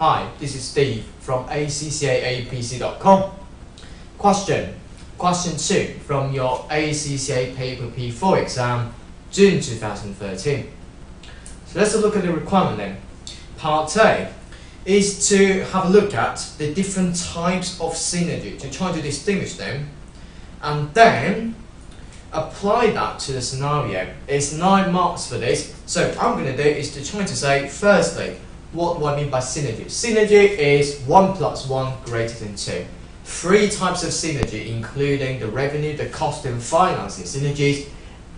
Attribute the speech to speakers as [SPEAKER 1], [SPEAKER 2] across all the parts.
[SPEAKER 1] Hi, this is Steve from ACCAAPC.com. Question. Question 2 from your ACCA Paper P4 exam, June 2013. So let's look at the requirement then. Part A is to have a look at the different types of synergy to try to distinguish them and then apply that to the scenario. It's nine marks for this. So what I'm going to do is to try to say, firstly, what do I mean by synergy? Synergy is 1 plus 1 greater than 2. Three types of synergy, including the revenue, the cost and financing synergies,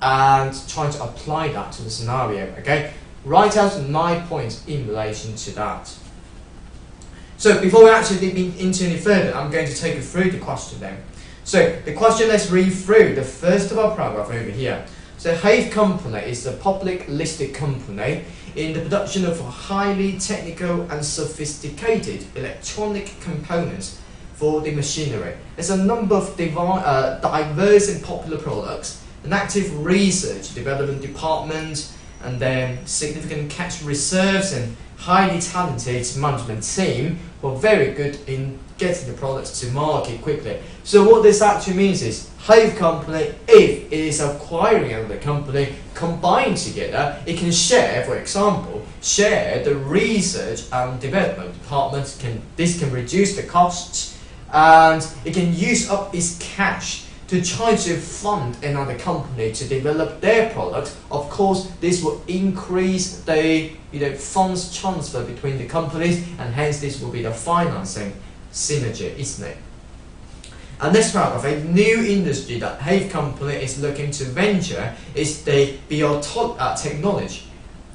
[SPEAKER 1] and trying to apply that to the scenario. Okay, write out nine points in relation to that. So before we actually dig into any further, I'm going to take you through the question then. So the question, let's read through the first of our paragraph over here. So Hays Company is a public listed company in the production of highly technical and sophisticated electronic components for the machinery. There's a number of uh, diverse and popular products, an active research development department, and then significant cash reserves and highly talented management team who are very good in getting the products to market quickly. So what this actually means is Hive Company, if it is acquiring another company, combined together, it can share, for example, share the research and development department. Can this can reduce the costs, and it can use up its cash to try to fund another company to develop their product. Of course, this will increase the you know funds transfer between the companies, and hence this will be the financing synergy, isn't it? And next paragraph, a new industry that Hays Company is looking to venture is the biotech technology,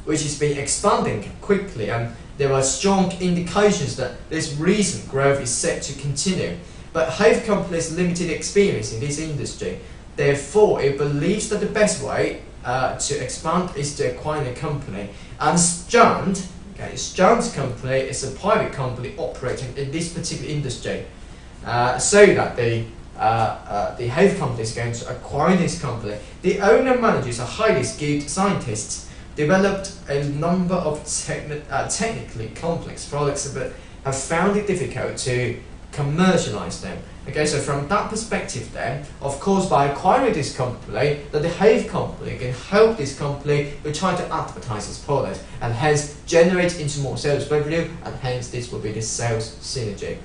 [SPEAKER 1] which has been expanding quickly and there are strong indications that this recent growth is set to continue. But Hays Company has limited experience in this industry. Therefore, it believes that the best way uh, to expand is to acquire a company. And Strand, okay, Strand's company is a private company operating in this particular industry. Uh, so that the uh, uh, the Hays company is going to acquire this company. The owner managers are highly skilled scientists, developed a number of techni uh, technically complex products, but have found it difficult to commercialize them. Okay, so from that perspective then, of course by acquiring this company, the Hays company can help this company to try to advertise its product and hence generate into more sales revenue and hence this will be the sales synergy.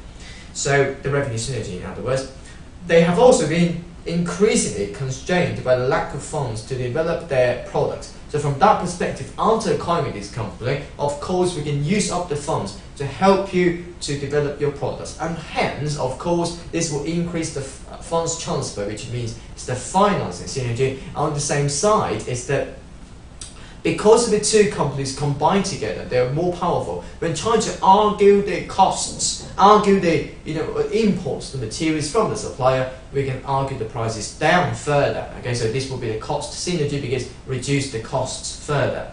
[SPEAKER 1] So the revenue synergy, in other words, they have also been increasingly constrained by the lack of funds to develop their products. So from that perspective, after acquiring this company, of course we can use up the funds to help you to develop your products. And hence, of course, this will increase the funds transfer, which means it's the financing synergy. On the same side, is that because of the two companies combined together, they're more powerful. When trying to argue the costs, argue the you know imports the materials from the supplier, we can argue the prices down further. Okay, so this will be the cost synergy because reduce the costs further.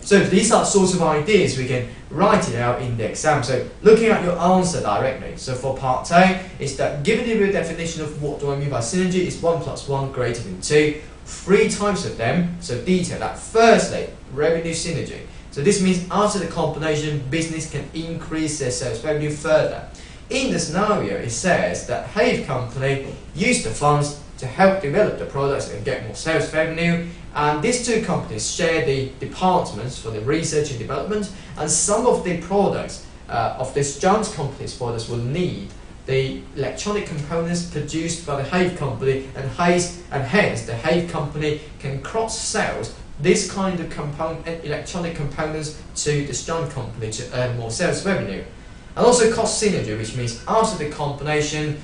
[SPEAKER 1] So these are sorts of ideas we can write it out in the exam. So looking at your answer directly. So for part A, is that given the real definition of what do I mean by synergy is 1 plus 1 greater than 2 three types of them. So detail that. Firstly, revenue synergy. So this means after the combination, business can increase their sales revenue further. In the scenario, it says that Hays Company used the funds to help develop the products and get more sales revenue. And these two companies share the departments for the research and development. And some of the products uh, of this joint company's products will need the electronic components produced by the Hays company and Hays and hence the Hays company can cross sales this kind of component, electronic components to the Strand company to earn more sales revenue. And also cost synergy, which means after the combination,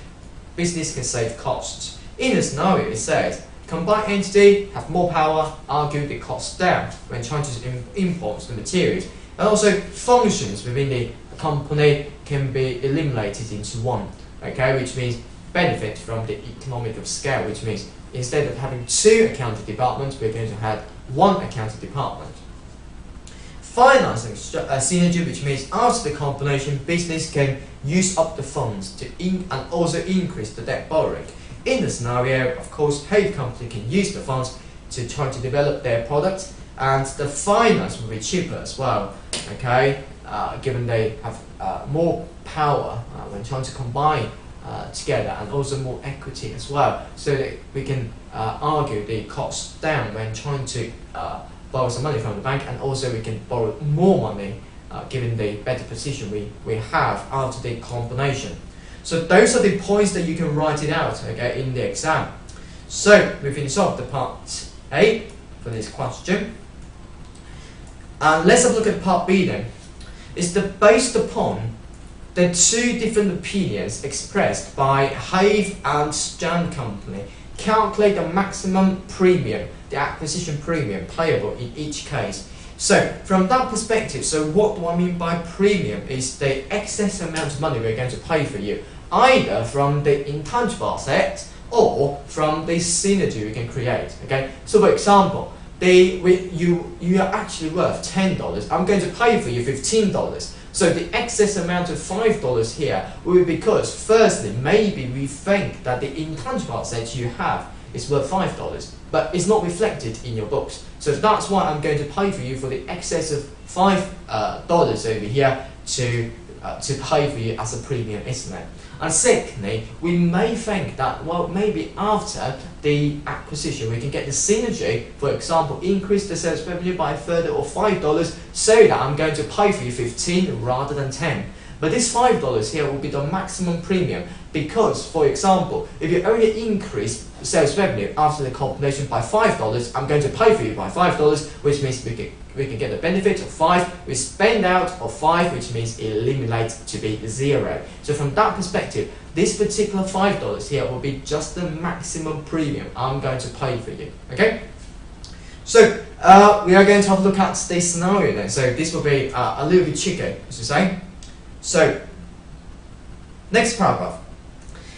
[SPEAKER 1] business can save costs. In this scenario, it says combined entity have more power, argue the costs down when trying to import the materials. And also functions within the company can be eliminated into one, okay, which means benefit from the economic of scale, which means instead of having two accounting departments, we're going to have one accounting department. Financing uh, synergy, which means after the combination, business can use up the funds to in and also increase the debt borrowing. In the scenario, of course, Hays company can use the funds to try to develop their products, and the finance will be cheaper as well. Okay, uh, given they have uh, more power uh, when trying to combine uh, together and also more equity as well, so that we can uh, argue the cost down when trying to borrow some money from the bank, and also we can borrow more money given the better position we, we have after the combination. So those are the points that you can write it out okay, in the exam. So we finish off the part A for this question. And let's have a look at part B then. The based upon the two different opinions expressed by Hav and Stern Company. Calculate the maximum premium, the acquisition premium payable in each case. So from that perspective, so what do I mean by premium is the excess amount of money we're going to pay for you, either from the intangible asset or from the synergy we can create. Okay. So for example, the we, you you are actually worth ten dollars. I'm going to pay for you fifteen dollars. So the excess amount of five dollars here will be because firstly maybe we think that the intangible assets you have is worth five dollars, but it's not reflected in your books. So that's why I'm going to pay for you for the excess of five uh, dollars over here to uh, to pay for you as a premium estimate. And secondly, we may think that, well, maybe after the acquisition, we can get the synergy, for example, increase the sales revenue by a or $5 so that I'm going to pay for you 15 rather than 10. But this $5 here will be the maximum premium because, for example, if you only increase sales revenue after the combination by $5, I'm going to pay for you by $5, which means we can, we can get the benefit of 5, we spend out of 5, which means eliminate to be 0. So from that perspective, this particular $5 here will be just the maximum premium I'm going to pay for you. Okay? So uh, we are going to have a look at this scenario then. So this will be uh, a little bit tricky, as you say. So, next paragraph.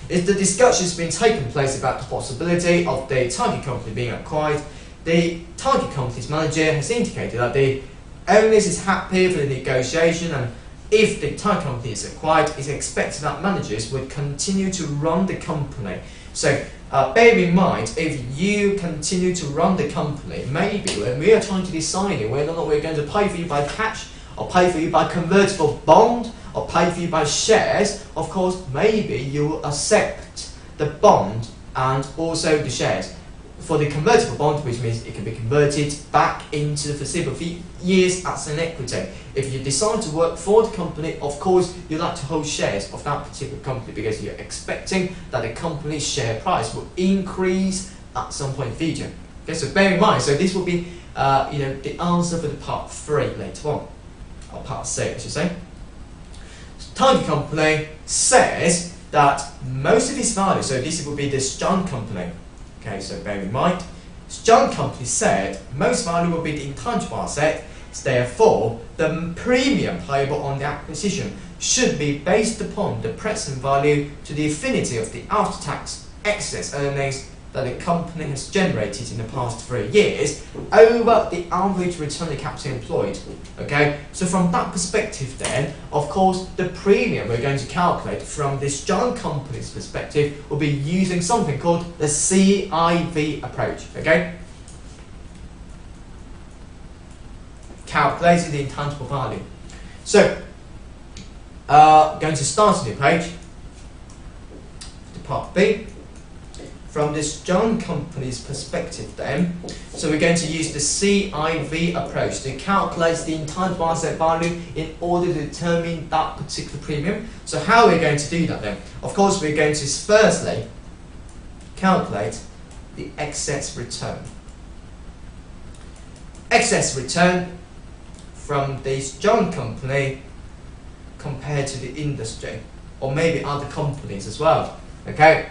[SPEAKER 1] If the discussion has been taking place about the possibility of the target company being acquired, the target company's manager has indicated that the owners is happy with the negotiation and if the target company is acquired, it's expected that managers would continue to run the company. So uh, bear in mind, if you continue to run the company, maybe when we are trying to decide whether or not we're going to pay for you by cash or pay for you by convertible bond or pay for you by shares, of course, maybe you will accept the bond and also the shares. For the convertible bond, which means it can be converted back into the foreseeable years as an equity. If you decide to work for the company, of course, you like to hold shares of that particular company because you're expecting that the company's share price will increase at some point in the future. Okay, so bear in mind, so this will be uh, you know, the answer for the part three later on, or part C, I should say target company says that most of its value, so this will be the Stern company. Okay, so bear in mind, Stern company said most value will be the intangible asset. Therefore, the premium payable on the acquisition should be based upon the present value to the affinity of the after-tax excess earnings that the company has generated in the past three years over the average return on capital employed. Okay, so from that perspective, then, of course, the premium we're going to calculate from this giant company's perspective will be using something called the CIV approach. Okay, calculating the intangible value. So, uh, going to start a new page, to part B from this John company's perspective then, so we're going to use the CIV approach to calculate the entire asset value in order to determine that particular premium. So how are we going to do that then? Of course, we're going to firstly calculate the excess return. Excess return from this John company compared to the industry, or maybe other companies as well. Okay,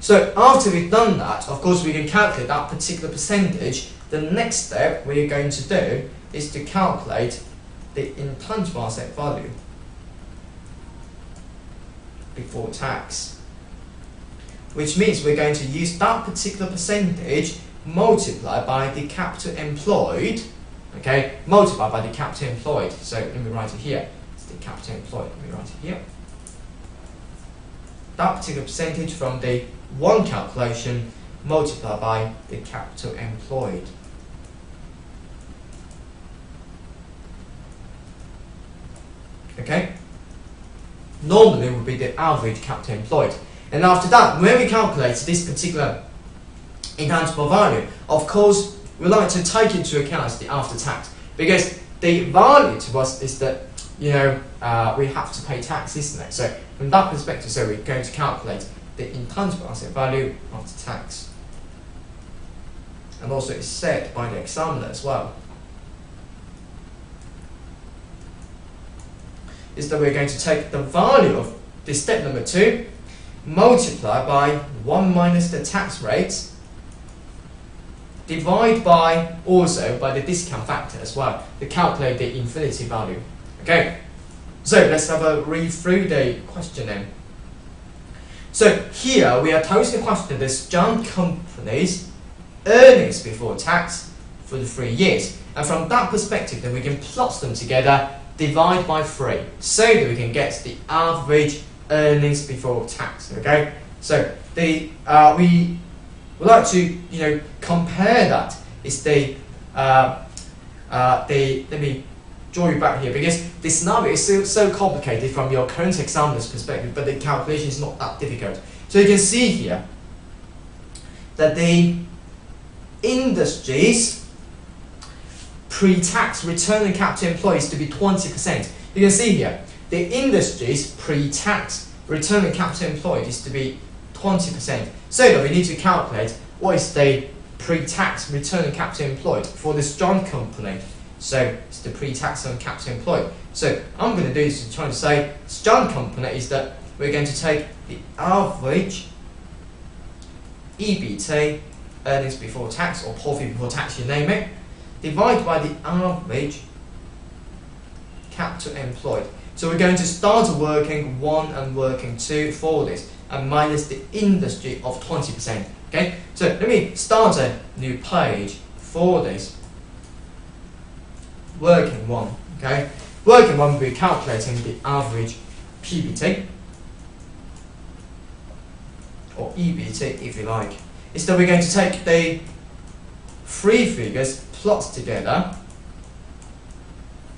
[SPEAKER 1] so after we've done that, of course we can calculate that particular percentage. The next step we're going to do is to calculate the intangible asset value before tax. Which means we're going to use that particular percentage multiplied by the capital employed, okay, multiplied by the capital employed. So let me write it here. It's the capital employed. Let me write it here. That particular percentage from the one calculation multiplied by the capital employed. Okay? Normally would be the average capital employed. And after that, when we calculate this particular intangible value, of course, we like to take into account the after tax because the value to us is that you know uh, we have to pay tax, isn't it? So from that perspective, so we're going to calculate the intangible asset value after tax, and also it's said by the examiner as well. Is that we're going to take the value of this step number two, multiply by one minus the tax rate divide by also by the discount factor as well to calculate the infinity value. Okay, so let's have a read through the question then. So here we are posing the question this joint company's earnings before tax for the three years. And from that perspective then we can plot them together, divide by three, so that we can get the average earnings before tax. Okay? So the uh, we would like to you know compare that. It's the uh, uh, the let me draw you back here because the scenario is so, so complicated from your current examiner's perspective, but the calculation is not that difficult. So you can see here that the industry's pre-tax return on capital employed is to be 20%. You can see here, the industry's pre-tax return on capital employed is to be 20%. So that we need to calculate what is the pre-tax return on capital employed for this joint company. So it's the pre-tax on capital employed. So I'm going to do is trying to say joint company is that we're going to take the average EBT, earnings before tax or profit before tax, you name it, divide by the average capital employed. So we're going to start working one and working two for this and minus the industry of 20%. Okay, so let me start a new page for this. Working one. Okay, working one be calculating the average PBT or EBT if you like. Is that we're going to take the three figures plot together,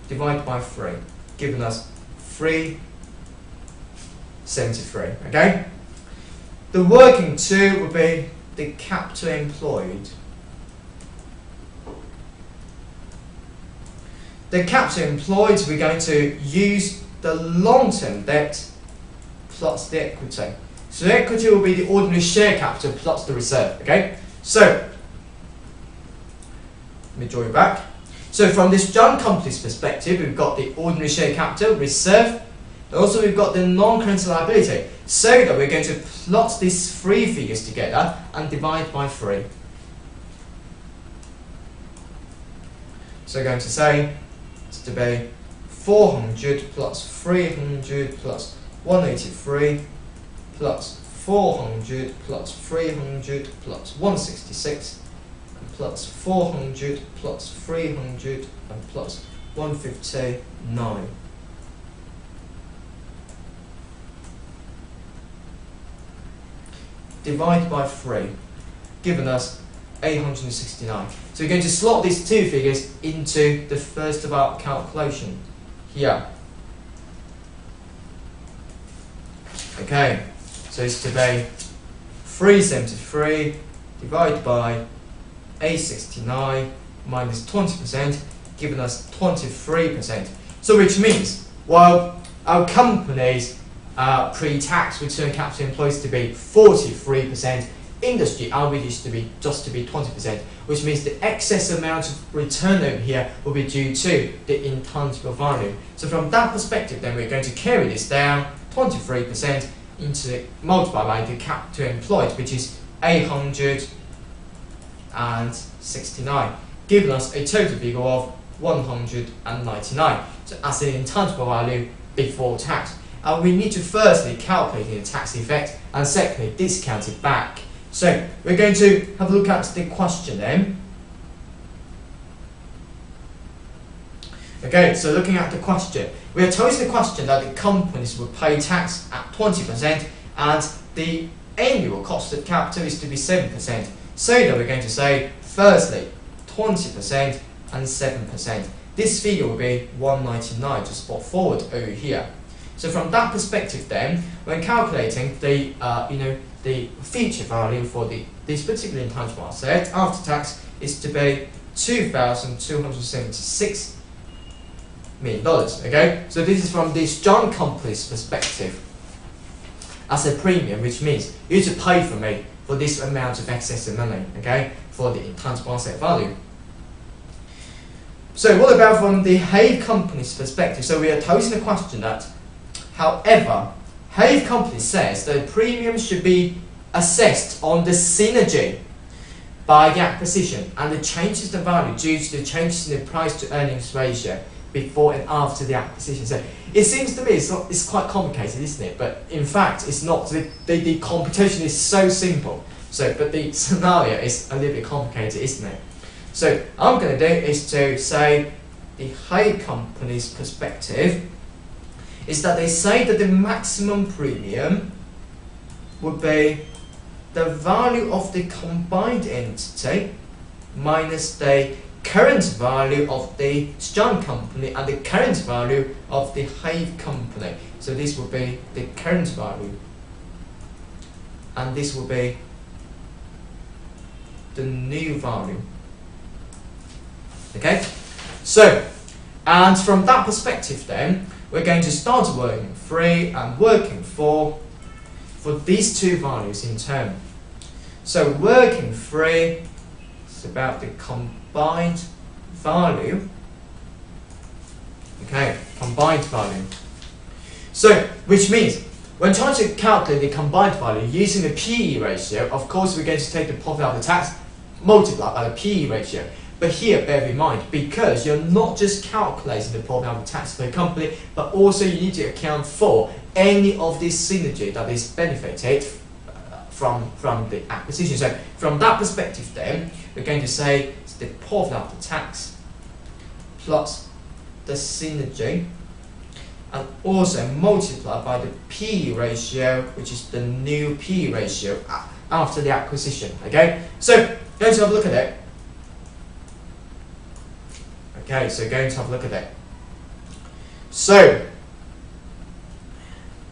[SPEAKER 1] divide by three, giving us 373. Okay? The working two would be the capital employed. The capital employed, we're going to use the long-term debt plus the equity. So the equity will be the ordinary share capital plus the reserve, okay? So, let me draw you back. So from this joint company's perspective, we've got the ordinary share capital, reserve, also we've got the non-current liability. So that we're going to plot these three figures together and divide by 3. So we're going to say it's to be 400 plus 300 plus 183 plus 400 plus 300 plus 166 and plus 400 plus 300 and plus 159. divide by 3, giving us 869. So we're going to slot these two figures into the first of our calculation here. Okay, so it's to be 373 divided by 869 minus 20%, giving us 23%. So which means, while our companies uh, pre-tax return capital employed to be 43%, industry average is to be just to be 20%, which means the excess amount of return over here will be due to the intangible value. So from that perspective, then we're going to carry this down 23% into multiply by the capital employed, which is 869, giving us a total figure of 199. So as an intangible value before tax And we need to firstly calculate the tax effect and secondly discount it back. So we're going to have a look at the question then. Okay, so looking at the question, we are told in the question that the companies will pay tax at 20% and the annual cost of capital is to be 7%. So that we're going to say, firstly, 20% and 7%. this figure will be 199 to spot forward over here. So from that perspective then, when calculating the, uh, you know, the future value for the, this particular intangible asset after tax is to be 2,276 million dollars. Okay, so this is from this John company's perspective as a premium, which means you to pay for me for this amount of excess of money. Okay, for the intangible asset value. So what about from the Hay company's perspective? So we are posing the question that, however, Hav company says the premium should be assessed on the synergy by the acquisition and the changes in value due to the changes in the price to earnings ratio before and after the acquisition. So it seems to me it's, not, it's quite complicated, isn't it? But in fact, it's not. The, the, the computation is so simple. So, but the scenario is a little bit complicated, isn't it? So I'm going to do is to say the Hav company's perspective is that they say that the maximum premium would be the value of the combined entity minus the current value of the Strong company and the current value of the Hav company. So this would be the current value and this would be the new value. Okay? So, and from that perspective then, we're going to start working three and working four for these two values in turn. So working three is about the combined value. Okay, combined value. So, which means when trying to calculate the combined value using the PE ratio, of course we're going to take the profit after tax multiplied by the PE ratio. But here, bear in mind, because you're not just calculating the profit after tax per company, but also you need to account for any of this synergy that is benefited uh, from, from the acquisition. So from that perspective then, we're going to say it's the profit after tax plus the synergy and also multiply by the P ratio, which is the new P ratio after the acquisition. Okay, so to have a look at it. Okay, so going to have a look at that. So,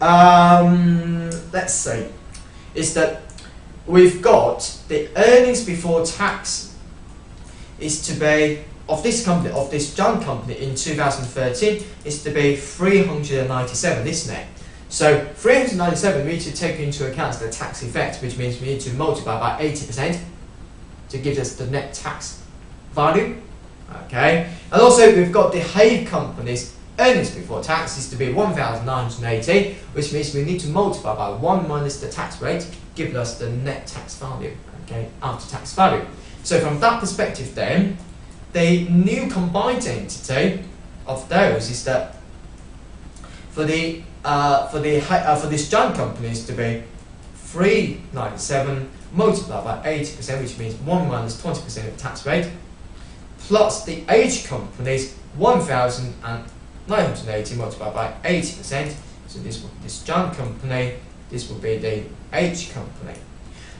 [SPEAKER 1] um, let's see, is that we've got the earnings before tax is to be of this company, of this John company in 2013 is to be 397, isn't it? So 397 we need to take into account the tax effect, which means we need to multiply by 80% to give us the net tax value. Okay, and also we've got the Hav company's earnings before tax is to be 1,980, which means we need to multiply by 1 minus the tax rate, giving us the net tax value, okay, after tax value. So from that perspective then, the new combined entity of those is that for the uh, for the uh, for this joint company is to be 397 multiplied by 80%, which means 1 minus 20% of tax rate, plus the H company's 1,980 multiplied by 80%. So this this joint company, this will be the H company.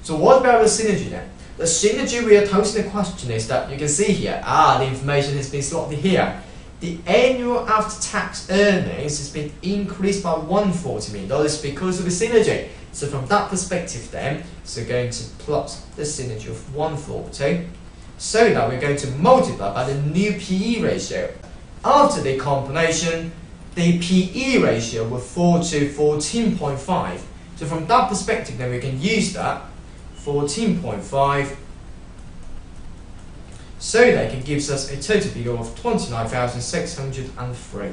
[SPEAKER 1] So what about the synergy then? The synergy we are posing the question is that you can see here, ah, the information has been slotted here. The annual after-tax earnings has been increased by $140 million because of the synergy. So from that perspective then, so going to plot the synergy of 140 so that we're going to multiply by the new PE ratio. After the combination, the PE ratio will fall to 14.5. So from that perspective then we can use that 14.5 so that it gives us a total figure of 29,603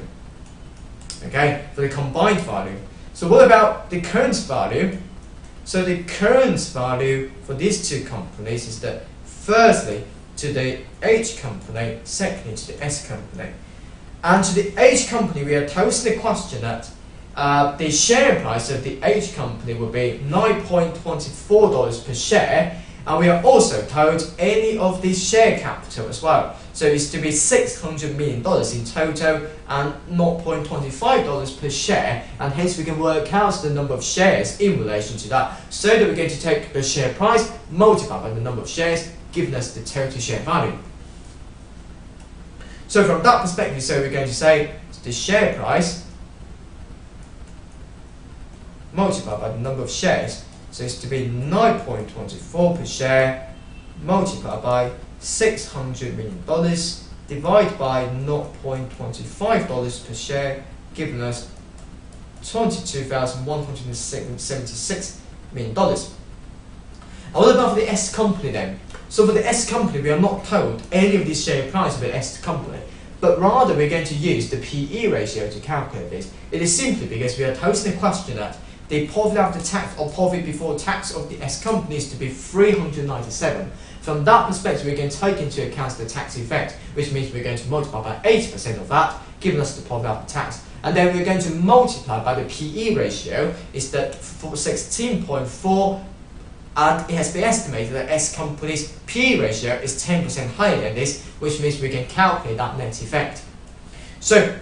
[SPEAKER 1] okay for the combined value so what about the current value so the current value for these two companies is that firstly to the H company secondly to the S company and to the H company we are posing the question that uh, the share price of the H company will be $9.24 per share and we are also told any of the share capital as well. So it's to be $600 million in total and $0.25 per share and hence we can work out the number of shares in relation to that so that we're going to take the share price multiplied by the number of shares giving us the total share value. So from that perspective, so we're going to say the share price multiplied by the number of shares. So it's to be 9.24 per share multiplied by $600 million divided by $0.25 per share, giving us $22,176 million. And what about for the S company then? So for the S company, we are not told any of these share price of the S company, but rather we're going to use the PE ratio to calculate this. It is simply because we are posing a question that the profit after tax or profit before tax of the S company is to be 397. From that perspective, we're going to take into account the tax effect, which means we're going to multiply by 80% of that, giving us the profit after tax. And then we're going to multiply by the PE ratio, is that for 16.4 and it has been estimated that S company's PE ratio is 10% higher than this, which means we can calculate that net effect. So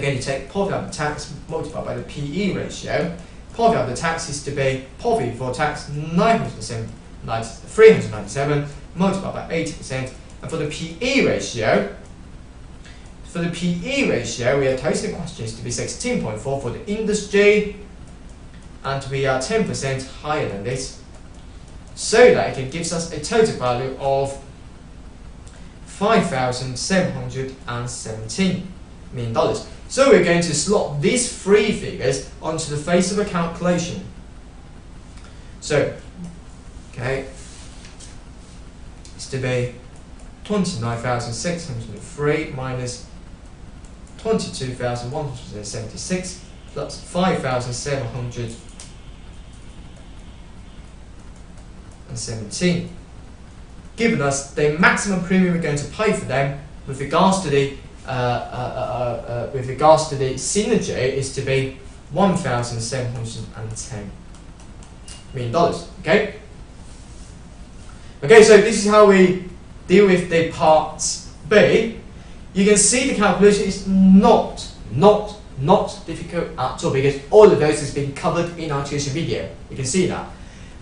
[SPEAKER 1] going to take profit after tax multiplied by the PE ratio. Profit after tax is to be profit before tax 397 multiplied by 80%. And for the PE ratio, for the PE ratio, we are posing the questions to be 16.4 for the industry, and we are 10% higher than this so that it gives us a total value of 5,717 million dollars. So we're going to slot these three figures onto the face of a calculation. So, okay, it's to be 29,603 minus 22,176 plus 5,717 giving us the maximum premium we're going to pay for them with regards to the uh, uh, uh, with regards to the synergy is to be 1,710 million dollars. Okay. Okay, so this is how we deal with the parts B. You can see the calculation is not, not, not difficult at all because all of those has been covered in our tuition video. You can see that.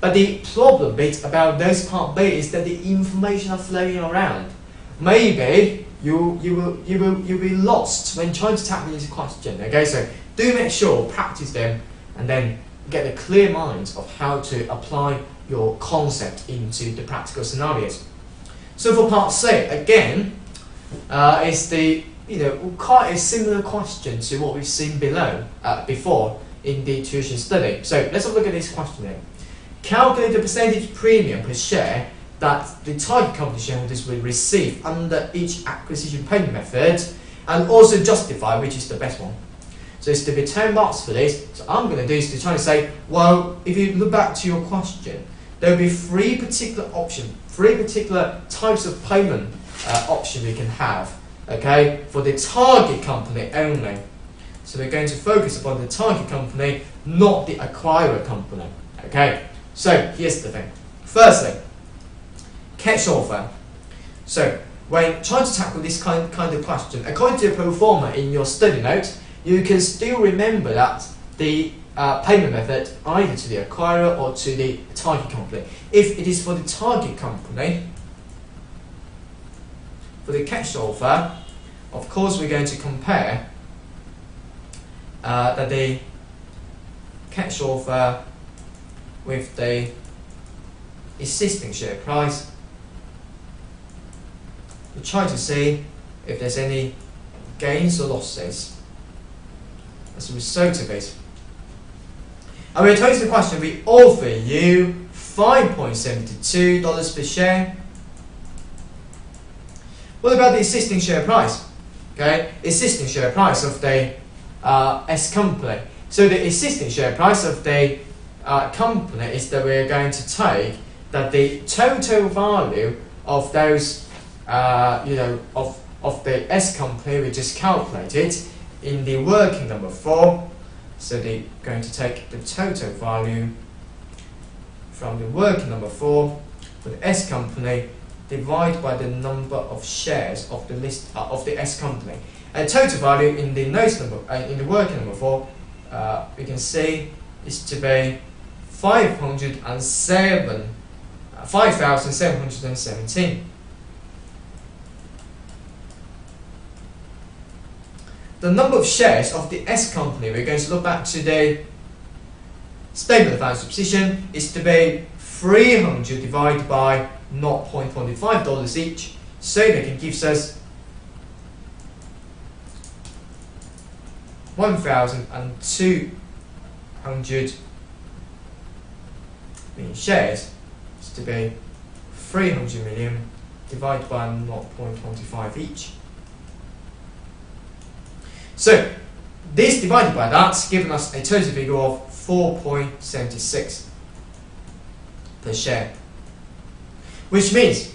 [SPEAKER 1] But the problem bit about those part B is that the information are flowing around. Maybe you you will you will you'll be lost when trying to tackle this question. Okay, so do make sure practice them and then get a clear mind of how to apply your concept into the practical scenarios. So for part C, again, uh, it's the you know quite a similar question to what we've seen below uh, before in the tuition study. So let's have a look at this question then. Calculate the percentage premium per share that the target company shareholders will receive under each acquisition payment method and also justify which is the best one. So it's to be 10 bucks for this. So I'm going to do is to try to say, well, if you look back to your question, there will be three particular options, three particular types of payment uh, option we can have, okay, for the target company only. So we're going to focus upon the target company, not the acquirer company, okay. So here's the thing. Firstly, catch offer. So when trying to tackle this kind, kind of question, according to the pro forma in your study note, you can still remember that the uh, payment method either to the acquirer or to the target company. If it is for the target company, for the catch offer, of course we're going to compare uh, that the cash offer with the existing share price we try to see if there's any gains or losses as a result of it. And we're to the question, we offer you $5.72 per share. What about the existing share price? Okay, existing share price of the uh, S company. So the existing share price of the uh, company is that we're going to take that the total value of those uh, you know, of, of the S company, we just calculated in the working number 4. So they're going to take the total value from the working number 4 for the S company divide by the number of shares of the list uh, of the S company. And total value in the notes number uh, in the working number 4 uh, we can see is to be 507 uh, 5717 the number of shares of the S company, we're going to look at today statement of financial position, is to be 300 divided by 0.25 dollars each, so that can gives us 1,200 million shares is to be 300 million divided by 0.25 each. So this divided by that's given us a total figure of 4.76 per share. Which means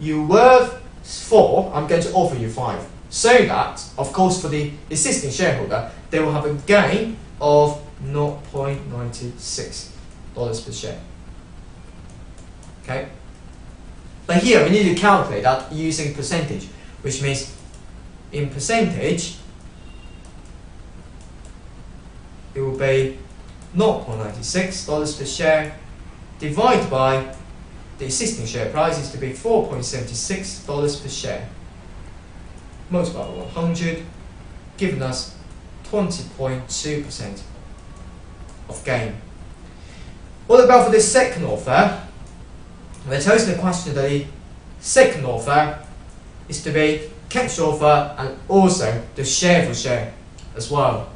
[SPEAKER 1] you worth 4, I'm going to offer you 5. So that, of course, for the existing shareholder, they will have a gain of 0.96 dollars per share. Okay? But here we need to calculate that using percentage, which means in percentage, it will be 0.96 dollars per share divided by the existing share price is to be 4.76 dollars per share multiplied by 100 giving us 20.2% of gain. What about for the second posing the question that the second offer is to be cash offer and also the share for share as well.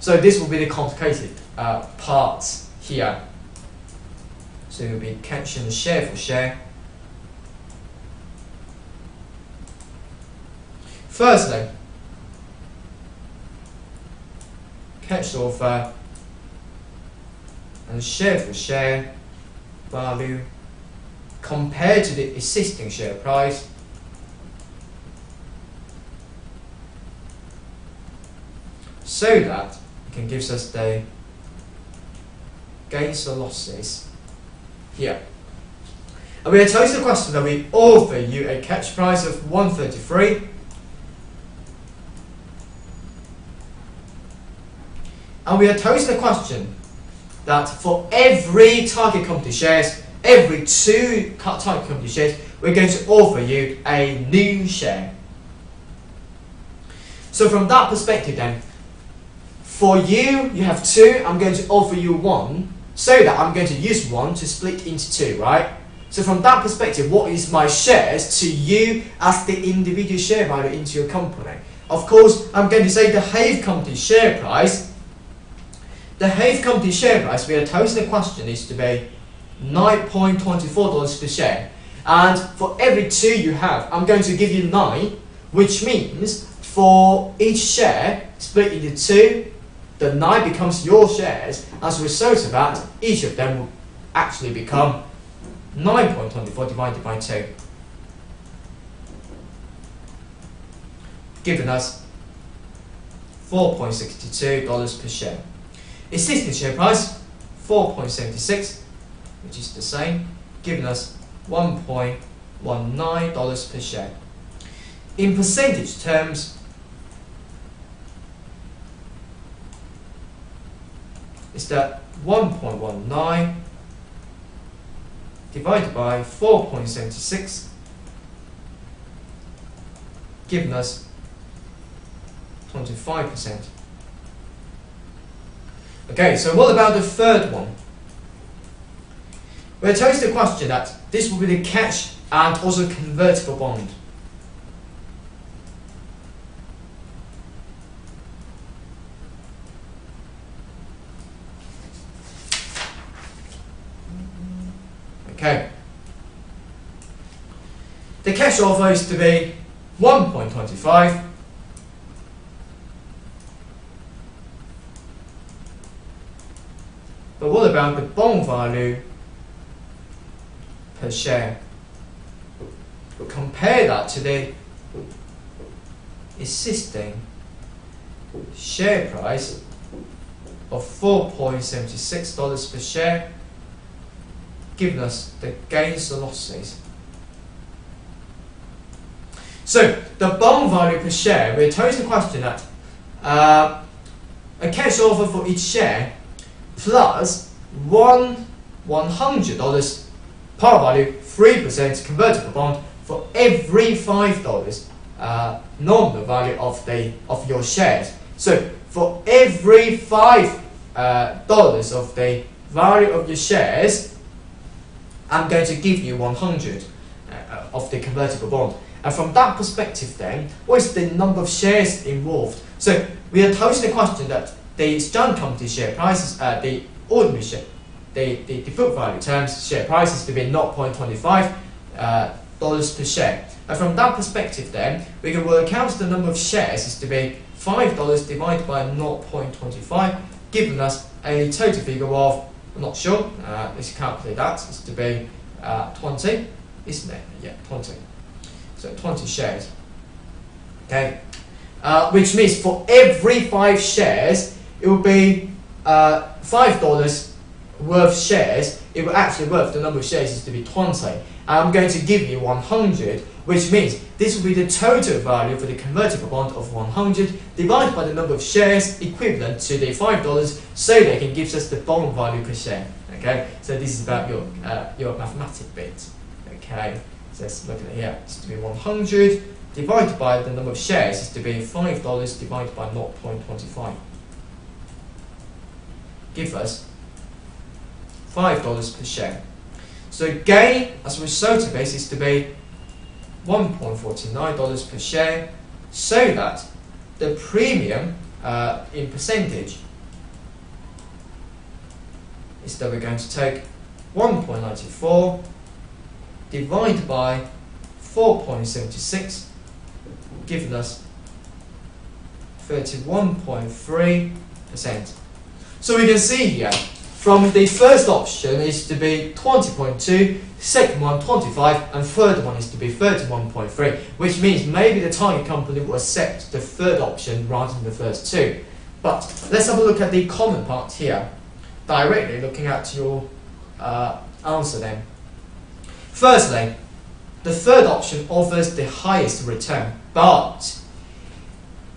[SPEAKER 1] So this will be the complicated uh, parts here. So it will be cash and share for share. Firstly, cash offer and share for share value compared to the existing share price so that it can give us the gains or losses here. And we are told the question that we offer you a catch price of 133 and we are told the question that for every target company shares, every two target company shares, we're going to offer you a new share. So from that perspective then, for you, you have two, I'm going to offer you one, so that I'm going to use one to split into two, right? So from that perspective, what is my shares to you as the individual share value into your company? Of course, I'm going to say the Hav company share price the Hav Company share price, we are posing the question, is to be $9.24 per share. And for every two you have, I'm going to give you 9, which means for each share split into two, the 9 becomes your shares. As a result of that, each of them will actually become 9.24 divided by 2. Giving us $4.62 per share. Existing share price 4.76, which is the same, giving us $1.19 per share. In percentage terms, is that 1.19 divided by 4.76 giving us 25%. Okay, so what about the third one? We're told the question that this will be the cash and also convertible bond. Okay. The cash offer is to be 1.25 But what the bond value per share? Compare that to the existing share price of $4.76 per share, giving us the gains and losses. So, the bond value per share, we're posing the question that uh, a cash offer for each share plus one $100 par value 3% convertible bond for every $5 uh, nominal value of the of your shares. So for every five uh, dollars of the value of your shares, I'm going to give you 100 uh, of the convertible bond. And from that perspective, then, what is the number of shares involved? So we are posing the question that the Stone Company share prices, uh, the ordinary share, the, the, the book value terms share prices to be 0.25 uh, dollars per share. And from that perspective, then, we can work out the number of shares is to be $5 divided by 0.25, giving us a total figure of, I'm not sure, uh, let's calculate that, it's to be uh, 20, isn't it? Yeah, 20. So 20 shares. Okay, uh, which means for every 5 shares, it will be uh, $5 worth shares, it will actually worth the number of shares is to be 20. And I'm going to give you 100 which means this will be the total value for the convertible bond of 100 divided by the number of shares equivalent to the $5 so that it can give us the bond value per share. Okay, so this is about your, uh, your mathematics bit. Okay, so let's look at it here. It's to be 100 divided by the number of shares is to be $5 divided by 0.25. Give us $5 per share. So gain as a result of this is to be $1.49 per share so that the premium uh, in percentage is that we're going to take 1.94 divided by 4.76 giving us 31.3%. So we can see here from the first option is to be 20.2, second one 25, and third one is to be 31.3, which means maybe the target company will accept the third option rather than the first two. But let's have a look at the common part here, directly looking at your uh, answer then. Firstly, the third option offers the highest return, but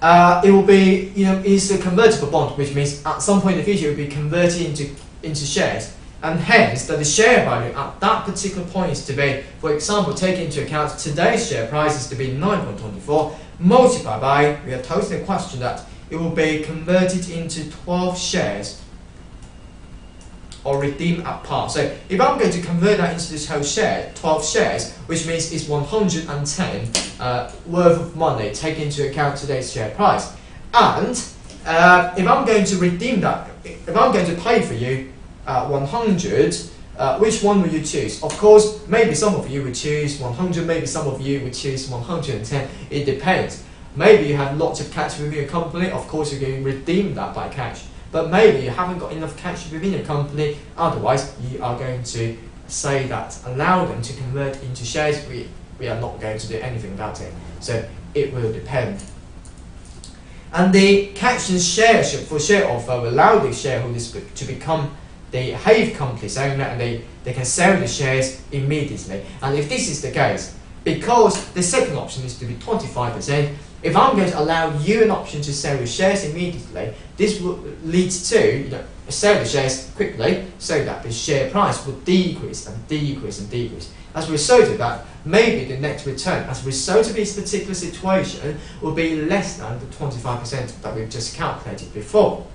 [SPEAKER 1] uh, it will be, you know, it's a convertible bond, which means at some point in the future it will be converted into into shares. And hence that the share value at that particular point is to be, for example, take into account today's share price is to be 9.24 multiplied by, we are posing a question that it will be converted into 12 shares or redeem at par. So if I'm going to convert that into this whole share, 12 shares, which means it's 110 uh, worth of money, take into account today's share price. And uh, if I'm going to redeem that, if I'm going to pay for you uh, 100, uh, which one will you choose? Of course, maybe some of you would choose 100, maybe some of you would choose 110. It depends. Maybe you have lots of cash within your company, of course you can redeem that by cash. But maybe you haven't got enough cash within your company, otherwise you are going to say that allow them to convert into shares. We, we are not going to do anything about it. So it will depend. And the cash and share for share offer will allow the shareholders to become the Hav company's owner and they, they can sell the shares immediately. And if this is the case, because the second option is to be 25%, if I'm going to allow you an option to sell your shares immediately, this will lead to you know, sell the shares quickly so that the share price will decrease and decrease and decrease. As a result of that, maybe the net return as a result of this particular situation will be less than the 25% that we've just calculated before.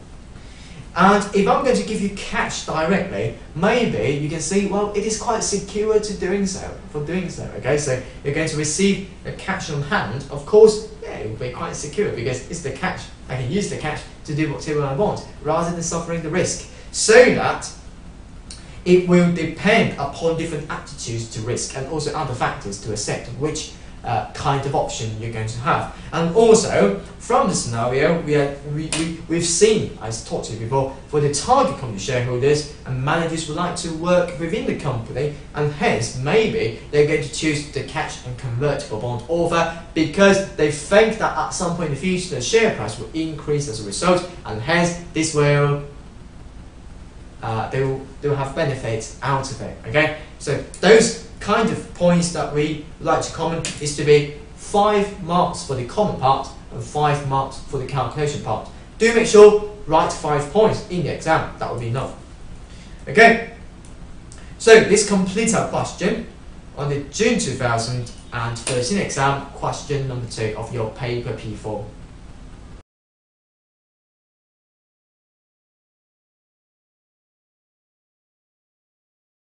[SPEAKER 1] And if I'm going to give you cash directly, maybe you can see, well, it is quite secure to doing so, for doing so, okay? So you're going to receive the cash on hand. Of course, yeah, it will be quite secure because it's the cash. I can use the cash to do whatever I want rather than suffering the risk. So that it will depend upon different attitudes to risk and also other factors to accept which uh, kind of option you're going to have. And also, from the scenario, we, are, we, we, we've seen, as talked to you before, for the target company shareholders and managers would like to work within the company, and hence, maybe they're going to choose the cash and convertible bond offer because they think that at some point in the future, the share price will increase as a result, and hence, this will uh, they will they will have benefits out of it. Okay, so those kind of points that we like to comment is to be five marks for the common part and five marks for the calculation part. Do make sure write five points in the exam. That would be enough. Okay. So this completes our question on the June 2013 exam, question number 2 of your paper P4.